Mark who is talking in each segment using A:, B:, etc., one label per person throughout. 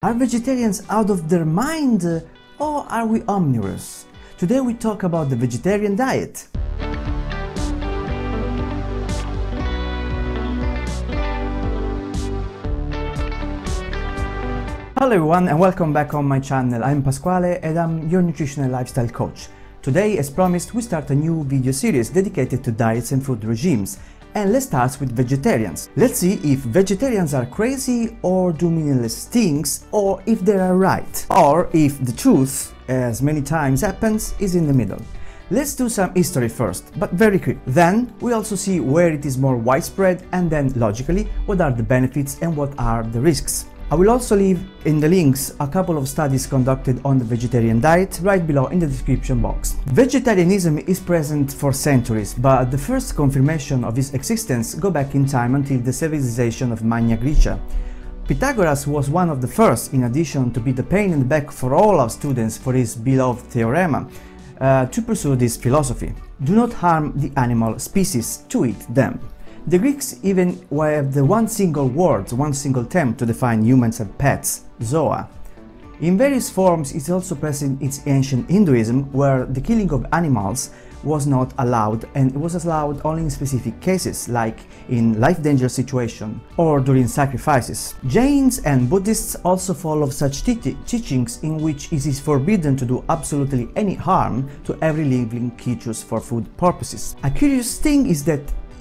A: Are vegetarians out of their mind uh, or are we omnivores? Today we talk about the vegetarian diet. Hello everyone and welcome back on my channel. I'm Pasquale and I'm your nutritional lifestyle coach. Today, as promised, we start a new video series dedicated to diets and food regimes and let's start with vegetarians. Let's see if vegetarians are crazy or do meaningless things or if they are right. Or if the truth, as many times happens, is in the middle. Let's do some history first, but very quick. Then we also see where it is more widespread and then logically what are the benefits and what are the risks. I will also leave in the links a couple of studies conducted on the vegetarian diet right below in the description box. Vegetarianism is present for centuries, but the first confirmation of its existence go back in time until the civilization of Magna Graecia. Pythagoras was one of the first, in addition to be the pain in the back for all our students for his beloved theorem, uh, to pursue this philosophy. Do not harm the animal species to eat them. The Greeks even have the one single word, one single term to define humans and pets, zoa. In various forms it is also present in ancient Hinduism where the killing of animals was not allowed and it was allowed only in specific cases like in life danger situation or during sacrifices. Jains and Buddhists also follow such teachings in which it is forbidden to do absolutely any harm to every living creature for food purposes. A curious thing is that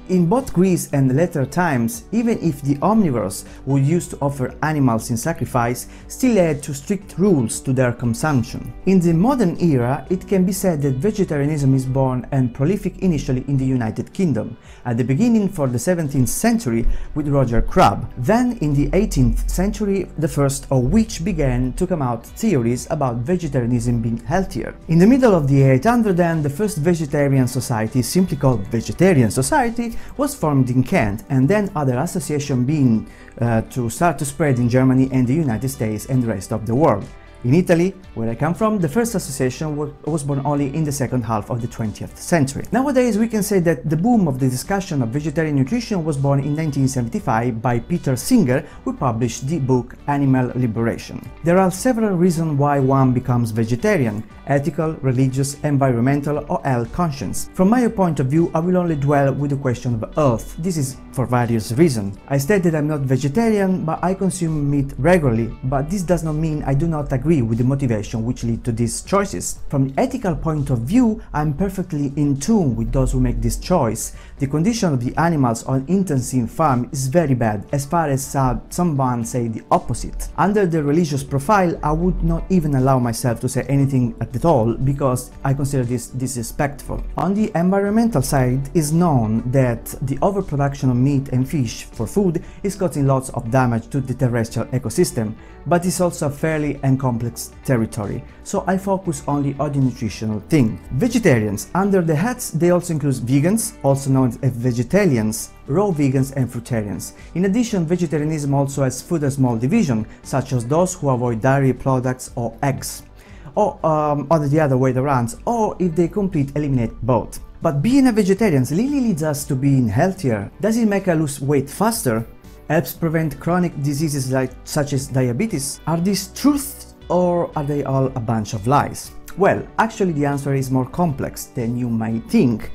A: in both Greece and later times, even if the omnivores who used to offer animals in sacrifice still had to strict rules to their consumption. In the modern era, it can be said that vegetarianism is born and prolific initially in the United Kingdom, at the beginning for the 17th century with Roger Crab, then in the 18th century the first of which began to come out theories about vegetarianism being healthier. In the middle of the 800 then, the first vegetarian society, simply called Vegetarian Society, was formed in Kent and then other associations being uh, to start to spread in Germany and the United States and the rest of the world. In Italy, where I come from, the first association was born only in the second half of the 20th century. Nowadays, we can say that the boom of the discussion of vegetarian nutrition was born in 1975 by Peter Singer, who published the book Animal Liberation. There are several reasons why one becomes vegetarian ethical, religious, environmental, or health conscience. From my point of view, I will only dwell with the question of health. This is for various reasons. I state that I'm not vegetarian, but I consume meat regularly, but this does not mean I do not agree with the motivation which lead to these choices. From the ethical point of view, I'm perfectly in tune with those who make this choice. The condition of the animals on intensive farm is very bad, as far as uh, someone say the opposite. Under the religious profile, I would not even allow myself to say anything at all because I consider this disrespectful. On the environmental side, it's known that the overproduction of meat and fish for food is causing lots of damage to the terrestrial ecosystem, but it's also fairly and complex territory, so I focus only on the nutritional thing. Vegetarians, under the hats, they also include vegans, also known as vegetarians, raw vegans and fruitarians. In addition, vegetarianism also has food as small division, such as those who avoid dairy products or eggs or um, the other way around, or if they complete eliminate both. But being a vegetarian really leads us to being healthier. Does it make us lose weight faster? Helps prevent chronic diseases like such as diabetes? Are these truths or are they all a bunch of lies? Well, actually the answer is more complex than you might think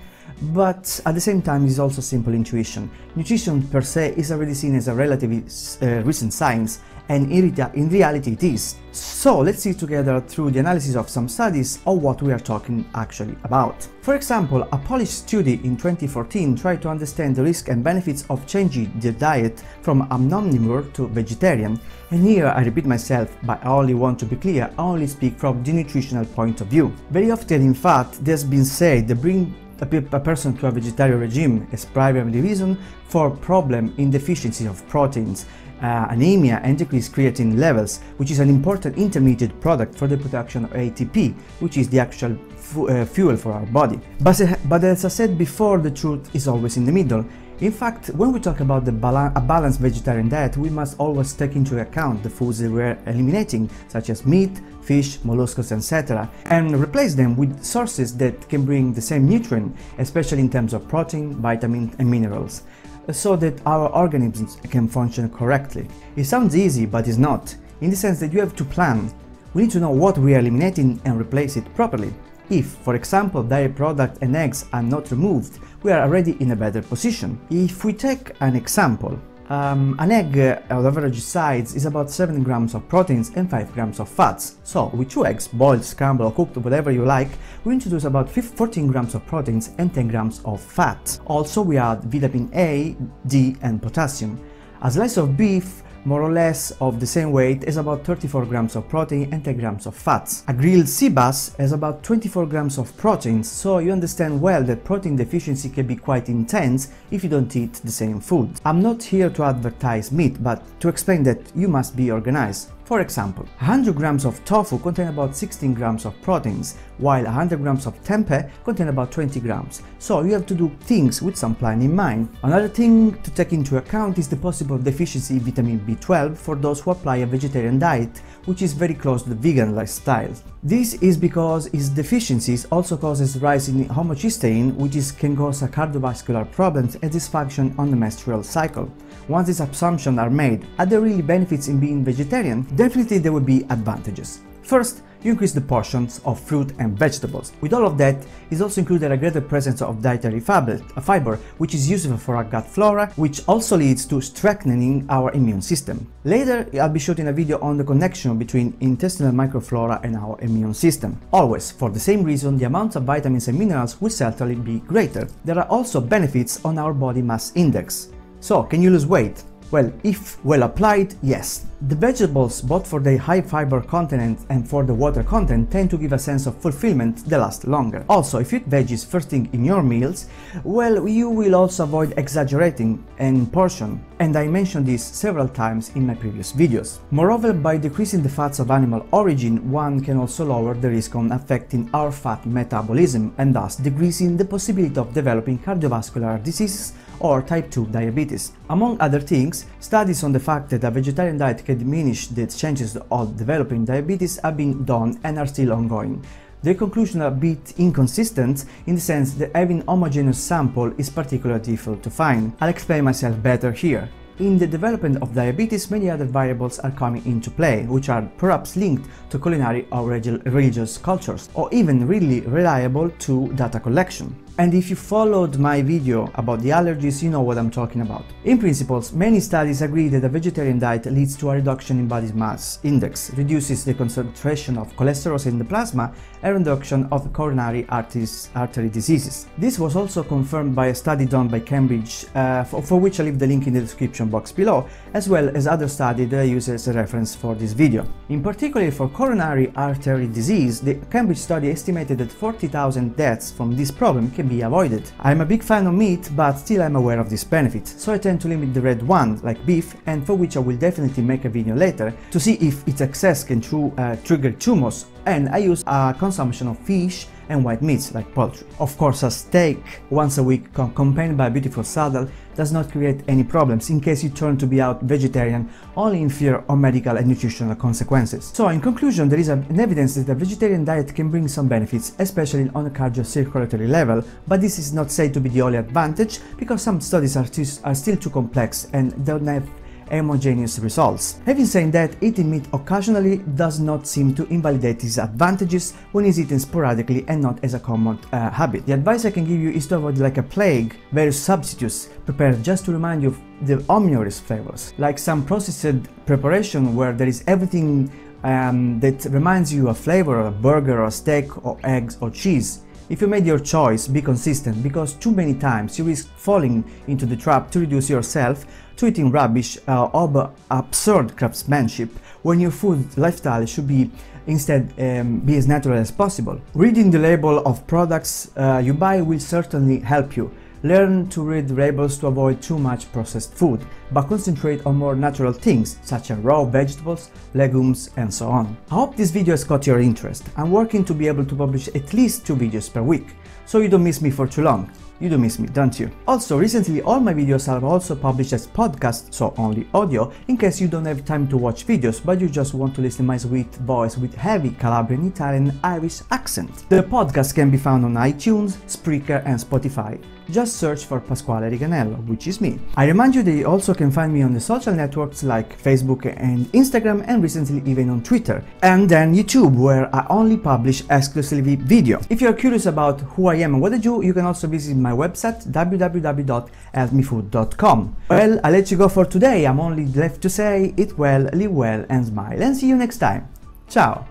A: but at the same time it's also simple intuition. Nutrition per se is already seen as a relatively uh, recent science and in reality it is. So let's see together through the analysis of some studies of what we are talking actually about. For example, a Polish study in 2014 tried to understand the risk and benefits of changing the diet from omnivore to vegetarian, and here I repeat myself, but I only want to be clear, I only speak from the nutritional point of view. Very often in fact, there's been said that bring a person to a vegetarian regime is primarily reason for problem in deficiency of proteins, uh, anemia and decreased creatine levels, which is an important intermediate product for the production of ATP, which is the actual fu uh, fuel for our body. But, but as I said before, the truth is always in the middle. In fact, when we talk about bala a balanced vegetarian diet, we must always take into account the foods that we're eliminating, such as meat, fish, mollusks, etc., and replace them with sources that can bring the same nutrient, especially in terms of protein, vitamin, and minerals so that our organisms can function correctly. It sounds easy, but it's not. in the sense that you have to plan. We need to know what we are eliminating and replace it properly. If, for example, dairy product and eggs are not removed, we are already in a better position. If we take an example, um, an egg uh, of average size is about 7 grams of proteins and 5 grams of fats. So, with 2 eggs, boiled, scrambled or cooked, whatever you like, we introduce about 14 grams of proteins and 10 grams of fat. Also, we add vitamin A, D and potassium. A slice of beef more or less of the same weight is about 34 grams of protein and 10 grams of fats. A grilled sea bass has about 24 grams of proteins, so you understand well that protein deficiency can be quite intense if you don't eat the same food. I'm not here to advertise meat, but to explain that you must be organized. For example, 100 grams of tofu contain about 16 grams of proteins, while 100 grams of tempeh contain about 20 grams, so you have to do things with some plan in mind. Another thing to take into account is the possible deficiency in vitamin B12 for those who apply a vegetarian diet, which is very close to the vegan lifestyle. This is because its deficiencies also causes rise in homocysteine, which is, can cause cardiovascular problems and dysfunction on the menstrual cycle. Once these assumptions are made, are there really benefits in being vegetarian? Definitely there will be advantages. First, you increase the portions of fruit and vegetables. With all of that is also included a greater presence of dietary fiber, fiber, which is useful for our gut flora, which also leads to strengthening our immune system. Later, I'll be shooting a video on the connection between intestinal microflora and our immune system. Always, for the same reason, the amounts of vitamins and minerals will certainly be greater. There are also benefits on our body mass index. So, can you lose weight? Well, if well applied, yes. The vegetables, both for their high fiber content and for the water content, tend to give a sense of fulfillment that lasts longer. Also, if you eat veggies first thing in your meals, well, you will also avoid exaggerating in portion, and I mentioned this several times in my previous videos. Moreover, by decreasing the fats of animal origin, one can also lower the risk of affecting our fat metabolism and thus decreasing the possibility of developing cardiovascular diseases or type 2 diabetes. Among other things, studies on the fact that a vegetarian diet can diminish the chances of developing diabetes have been done and are still ongoing. The conclusions are a bit inconsistent in the sense that having homogeneous sample is particularly difficult to find. I'll explain myself better here. In the development of diabetes, many other variables are coming into play, which are perhaps linked to culinary or religious cultures, or even really reliable to data collection. And if you followed my video about the allergies, you know what I'm talking about. In principles, many studies agree that a vegetarian diet leads to a reduction in body mass index, reduces the concentration of cholesterol in the plasma, and reduction of coronary artery diseases. This was also confirmed by a study done by Cambridge, uh, for, for, which I leave the link in the description box below, as well as other studies that I use as a reference for this video. In particular for coronary artery disease, the Cambridge study estimated that 40,000 deaths from this problem can be avoided. I'm a big fan of meat, but still I'm aware of this benefit, so I tend to limit the red one, like beef, and for which I will definitely make a video later, to see if its excess can tr uh, trigger tumors, and I use a consumption of fish and white meats like poultry. Of course, a steak once a week accompanied by a beautiful salad does not create any problems in case you turn to be out vegetarian only in fear of medical and nutritional consequences. So in conclusion, there is an evidence that a vegetarian diet can bring some benefits, especially on a cardiocirculatory level, but this is not said to be the only advantage because some studies are, are still too complex and don't have homogeneous results. Having said that, eating meat occasionally does not seem to invalidate its advantages when it's eaten sporadically and not as a common uh, habit. The advice I can give you is to avoid like a plague various substitutes prepared just to remind you of the omnivorous flavors, like some processed preparation where there is everything um, that reminds you of flavor a burger or steak or eggs or cheese. If you made your choice, be consistent because too many times you risk falling into the trap to reduce yourself to eating rubbish uh, or absurd craftsmanship when your food lifestyle should be instead um, be as natural as possible. Reading the label of products uh, you buy will certainly help you. Learn to read labels to avoid too much processed food, but concentrate on more natural things such as raw vegetables, legumes and so on. I hope this video has caught your interest. I'm working to be able to publish at least two videos per week, so you don't miss me for too long. You do miss me, don't you? Also, recently all my videos are also published as podcasts, so only audio, in case you don't have time to watch videos, but you just want to listen to my sweet voice with heavy Calabrian, Italian, Irish accent. The podcast can be found on iTunes, Spreaker and Spotify. just search for Pasquale Riganello, which is me. I remind you that you also can find me on the social networks like Facebook and Instagram and recently even on Twitter, and then YouTube where I only publish exclusively video. If you're curious about who I am and what I do, you can also visit my website www.healthmefood.com. Well, I'll let you go for today, I'm only left to say eat well, live well and smile and see you next time. Ciao!